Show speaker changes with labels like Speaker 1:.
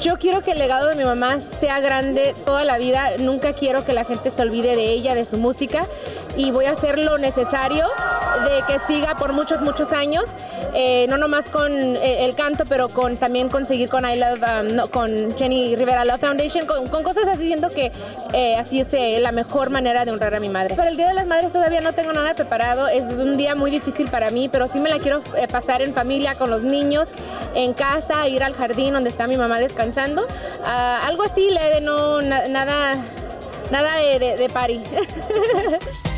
Speaker 1: Yo quiero que el legado de mi mamá sea grande toda la vida. Nunca quiero que la gente se olvide de ella, de su música. Y voy a hacer lo necesario de que siga por muchos, muchos años. Eh, no nomás con eh, el canto, pero con también conseguir con I Love, um, con Jenny Rivera Love Foundation, con, cosas así, siento que eh, así es la mejor manera de honrar a mi madre. Para el Día de las Madres todavía no tengo nada preparado, es un día muy difícil para mí, pero sí me la quiero pasar en familia, con los niños, en casa, ir al jardín donde está mi mamá descansando. Ah, algo así leve, no, na- nada, nada de, de, de party.